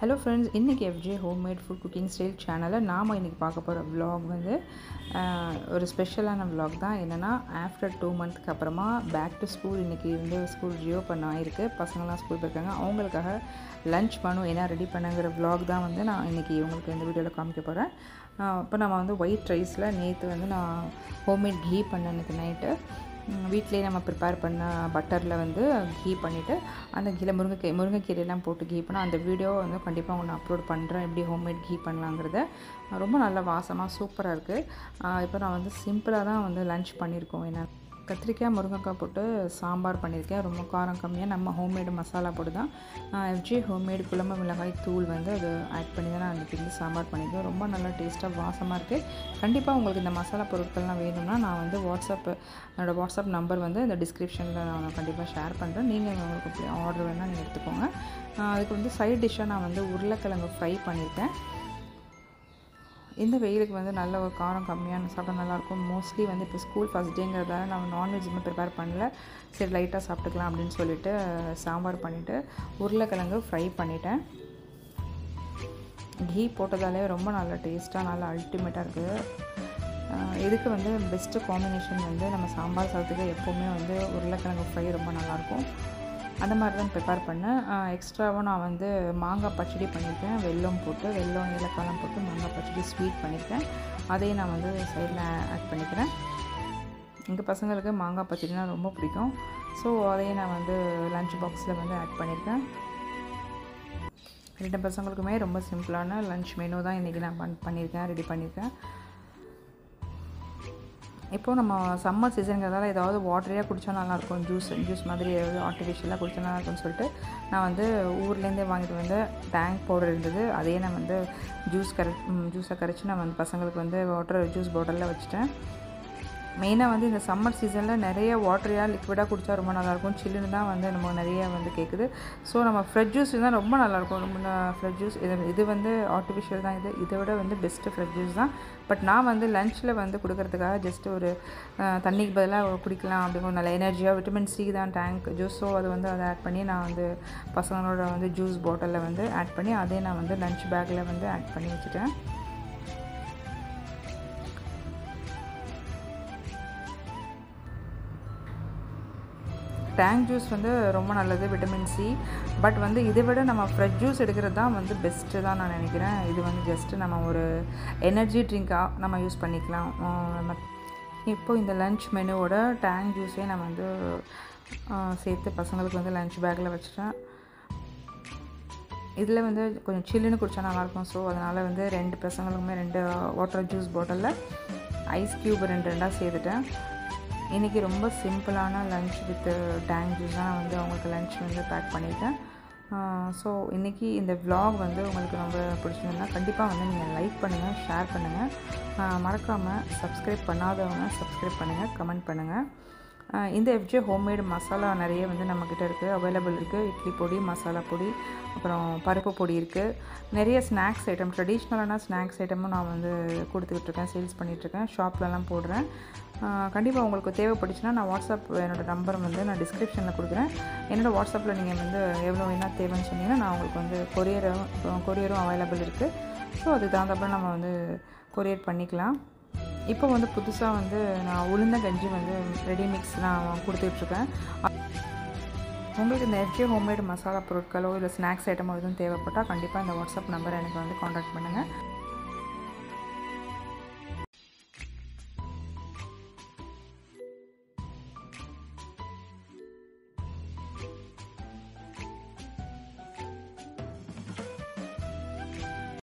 Hello friends இன்றைக்கி FJ homemade food cooking style சேனலில் நாம் இன்றைக்கி பார்க்க போகிற விலாக் வந்து ஒரு ஸ்பெஷலான விலாக் தான். என்னென்னா ஆஃப்டர் டூ மந்த்க்கு அப்புறமா பேக் டு ஸ்கூல் இன்றைக்கி வந்து ஸ்கூல் ரியோ பண்ண ஆயிருக்கு. பசங்களாம் ஸ்கூல் போயிருக்காங்க. அவங்களுக்காக லஞ்ச் பண்ணும் என்ன ரெடி பண்ணுங்கிற விலாக் தான் வந்து நான் இன்றைக்கி உங்களுக்கு இந்த வீடியோவில் காமிக்க போகிறேன் இப்போ நம்ம வந்து ஒயிட் ரைஸில் நேற்று வந்து நான் ஹோம்மேட் கீ பண்ணேன் நேற்று நைட்டு வீட்டிலேயே நம்ம ப்ரிப்பேர் பண்ண பட்டரில் வந்து கீ பண்ணிவிட்டு அந்த கீழே முருங்கைக்கீ முருங்கைக்கீரையெல்லாம் போட்டு கீ பண்ண அந்த வீடியோ வந்து கண்டிப்பாக ஒன்று அப்லோட் பண்ணுறேன் எப்படி ஹோம்மேட் கீ பண்ணலாங்கிறத ரொம்ப நல்ல வாசமாக சூப்பராக இருக்குது இப்போ நான் வந்து சிம்பிளாக தான் வந்து லன்ச் பண்ணியிருக்கோம் ஏன்னா கத்திரிக்காய் முருங்கைக்காய் போட்டு சாம்பார் பண்ணியிருக்கேன். ரொம்ப காரம் கம்மியாக நம்ம ஹோம்மேடு மசாலா போட்டு தான் எஃப்ஜி ஹோம்மேடு குழம்பு மிளகாய் தூள் வந்து அது ஆட் பண்ணி தான் நான் அன்றைக்கி வந்து சாம்பார் பண்ணியிருக்கேன். ரொம்ப நல்லா டேஸ்ட்டாக வாசமாக இருக்குது கண்டிப்பாக உங்களுக்கு இந்த மசாலா பொருட்கள்லாம் வேணும்னா நான் வந்து வாட்ஸ்அப் என்னோடய வாட்ஸ்அப் நம்பர் வந்து இந்த டிஸ்கிரிப்ஷனில் நான் கண்டிப்பாக ஷேர் பண்ணுறேன் நீங்கள் உங்களுக்கு ஆர்டர் வேணால் நீங்கள் எடுத்துக்கோங்க. அதுக்கு வந்து சைட் டிஷ்ஷாக நான் வந்து உருளைக்கிழங்கு ஃப்ரை பண்ணியிருக்கேன். இந்த வெயிலுக்கு வந்து நல்ல ஒரு காரம் கம்மியான சாப்பிட்டா நல்லாயிருக்கும். மோஸ்ட்லி வந்து இப்போ ஸ்கூல் ஃபஸ்ட் டேங்கிறதால நம்ம நான்வெஜ் இன்னும் ப்ரிப்பேர் பண்ணல. சரி லைட்டாக சாப்பிட்டுக்கலாம் அப்படின்னு சொல்லிட்டு சாம்பார் பண்ணிவிட்டு உருளைக்கிழங்கு ஃப்ரை பண்ணிட்டேன். கீ போட்டதாலே ரொம்ப நல்ல டேஸ்ட்டாக நல்லா அல்டிமேட்டாக இருக்குது இதுக்கு வந்து பெஸ்ட்டு காம்பினேஷன் வந்து நம்ம சாம்பார் சாதத்துக்கு எப்போவுமே வந்து உருளைக்கிழங்கு ஃப்ரை ரொம்ப நல்லாயிருக்கும். அந்த மாதிரி தான் ப்ரிப்பேர் பண்ணேன் எக்ஸ்ட்ராவாக நான் வந்து மாங்காய் பச்சடி பண்ணியிருக்கேன். வெல்லம் போட்டு வெல்லம் ஏலக்காயெலாம் போட்டு மாங்காய் பச்சடி ஸ்வீட் பண்ணியிருக்கேன். அதையும் நான் வந்து சைடில் ஆட் பண்ணிக்கிறேன். எங்கள் பசங்களுக்கு மாங்காய் பச்சடினா ரொம்ப பிடிக்கும். ஸோ அதையும் நான் வந்து லஞ்ச் பாக்ஸில் வந்து ஆட் பண்ணியிருக்கேன். ரெண்டு பசங்களுக்குமே ரொம்ப சிம்பிளான லஞ்ச் மெனு தான் இன்றைக்கி நான் பண் பண்ணியிருக்கேன் ரெடி பண்ணியிருக்கேன். இப்போது நம்ம சம்மர் சீசனுங்கிறதால ஏதாவது வாட்டரியாக குடித்தா நல்லாயிருக்கும் ஜூஸ் ஜூஸ் மாதிரி ஏதாவது ஆர்டிஃபிஷியலாக குடித்தா நல்லாயிருக்கும்னு சொல்லிட்டு நான் வந்து ஊர்லேருந்தே வாங்கிட்டு வந்து டேங்க் பவுடர் இருந்தது. அதையே நான் வந்து ஜூஸ் கரை ஜூஸை கரைச்சி நான் வந்து பசங்களுக்கு வந்து வாட்டர் ஜூஸ் பாட்டிலில் வச்சுட்டேன். மெயினாக வந்து இந்த சம்மர் சீசனில் நிறைய வாட்டரியாக லிக்விடாக குடித்தா ரொம்ப நல்லாயிருக்கும். சில்லுன்னு தான் வந்து நம்ம நிறைய வந்து கேட்குது ஸோ நம்ம ஃப்ரெட் ஜூஸ் தான் ரொம்ப நல்லாயிருக்கும். ரொம்ப ஃப்ரெட் ஜூஸ் இது இது வந்து ஆர்டிஃபிஷியல் தான் இது. இதை விட வந்து பெஸ்ட்டு ஃப்ரெட் ஜூஸ் தான். பட் நான் வந்து லஞ்சில் வந்து கொடுக்குறதுக்காக ஜஸ்ட் ஒரு தண்ணிக்கு பதிலாக குடிக்கலாம் அப்படிங்கிற நல்ல எனர்ஜியாக விட்டமின் சி தான் டேங்க் ஜூஸ் ஸோ அது வந்து அதை ஆட் பண்ணி நான் வந்து பசங்களோட வந்து ஜூஸ் பாட்டிலில் வந்து ஆட் பண்ணி அதே நான் வந்து லஞ்ச் பேக்கில் வந்து ஆட் பண்ணி வச்சுட்டேன். டேங்க் ஜூஸ் வந்து ரொம்ப நல்லது விட்டமின் சி பட் வந்து இதை விட நம்ம ஃப்ரெஷ் ஜூஸ் எடுக்கிறது தான் வந்து பெஸ்ட்டு தான் நான் நினைக்கிறேன். இது வந்து ஜஸ்ட்டு நம்ம ஒரு எனர்ஜி ட்ரிங்காக நம்ம யூஸ் பண்ணிக்கலாம். நம்ம இப்போ இந்த லன்ச் மெனுவோட டேங்க் ஜூஸே நான் வந்து சேர்த்து பசங்களுக்கு வந்து லன்ச் பேக்கில் வச்சுட்டேன். இதில் வந்து கொஞ்சம் சில்லுன்னு குடித்தா நல்லாயிருக்கும் ஸோ அதனால் வந்து ரெண்டு பசங்களுக்குமே ரெண்டு வாட்டர் ஜூஸ் பாட்டிலில் ஐஸ் க்யூப் ரெண்டு ரெண்டாக சேர்த்துட்டேன். இன்றைக்கி ரொம்ப சிம்பிளான லன்ச் வித் டேங் ஜூஸ் தான் நான் வந்து அவங்களுக்கு லஞ்ச் வந்து பேக் பண்ணிவிட்டேன் ஸோ இன்றைக்கி இந்த விலாக் வந்து உங்களுக்கு ரொம்ப பிடிச்சிருந்ததுன்னா கண்டிப்பாக வந்து நீங்கள் லைக் பண்ணுங்கள் ஷேர் பண்ணுங்கள் மறக்காமல் சப்ஸ்கிரைப் பண்ணாதவங்க சப்ஸ்கிரைப் பண்ணுங்கள் கமெண்ட் பண்ணுங்கள் இந்த எஃப்ஜே ஹோம்மேடு மசாலா நிறைய வந்து நம்மக்கிட்ட இருக்குது அவைலபிள் இருக்குது இட்லி பொடி மசாலா பொடி அப்புறம் பருப்பு பொடி இருக்குது நிறைய ஸ்நாக்ஸ் ஐட்டம் ட்ரெடிஷ்னலான ஸ்நாக்ஸ் ஐட்டமும் நான் வந்து கொடுத்துக்கிட்ருக்கேன் சேல்ஸ் பண்ணிகிட்ருக்கேன் ஷாப்லலாம் போடுறேன். கண்டிப்பாக உங்களுக்கு தேவைப்பட்டுச்சுன்னா நான் வாட்ஸ்அப் என்னோடய நம்பர் வந்து நான் டிஸ்கிரிப்ஷனில் கொடுக்குறேன். என்னோடய வாட்ஸ்அப்பில் நீங்கள் வந்து எவ்வளோ என்ன தேவைன்னு சொன்னீங்கன்னா நான் உங்களுக்கு வந்து கொரியரும் கொரியரும் அவைலபிள் இருக்குது ஸோ அது தகுந்தப்பறம் நம்ம வந்து கொரியர் பண்ணிக்கலாம். இப்போ வந்து புதுசாக வந்து நான் உளுந்த கஞ்சி வந்து ரெடி மிக்ஸ் நான் கொடுத்துட்ருக்கேன். உங்களுக்கு இந்த எஃப்ஜே ஹோம்மேடு மசாலா பொருட்களோ இல்லை ஸ்நாக்ஸ் ஐட்டமோ எதுவும் தேவைப்பட்டால் கண்டிப்பாக இந்த வாட்ஸ்அப் நம்பர் எனக்கு வந்து காண்டாக்ட் பண்ணுங்கள்